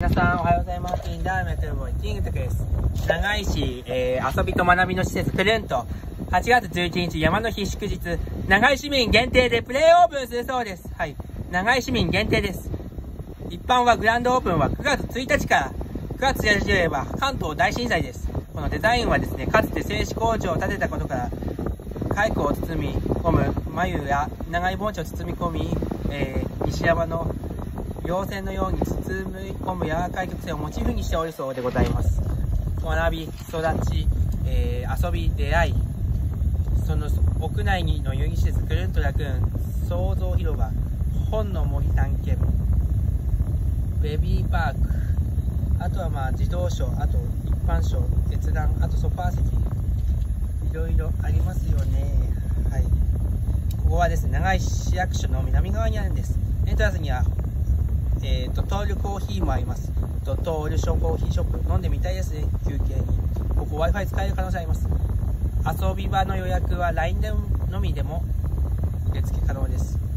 皆さんおはようございます。インダーメトルボイキングトクです。長井市、えー、遊びと学びの施設プルンと、8月11日山の日祝日、長井市民限定でプレイオープンするそうです。はい。長井市民限定です。一般はグランドオープンは9月1日から9月1日でれば関東大震災です。このデザインはですね、かつて製紙工場を建てたことから、蚕を包み込む眉や長い盆地を包み込み、えー、西山の妖精のように包み込む柔らかい曲線をモチーフにしておるそうでございます。学び、育ち、えー遊び、出会い、その屋内にの遊戯施設、クルンとラクーン、創造広場、本の森探検、ベビーパーク、あとはまあ児童賞、あと一般賞、閲覧、あとソファー席、いろいろありますよね。はい。ここはですね、長井市役所の南側にあるんです。エントランスにはえー、と、トールコーヒーもあります。と、トールショコーヒーショップ。飲んでみたいですね、休憩に。ここ Wi-Fi 使える可能性あります。遊び場の予約は LINE のみでも受付可能です。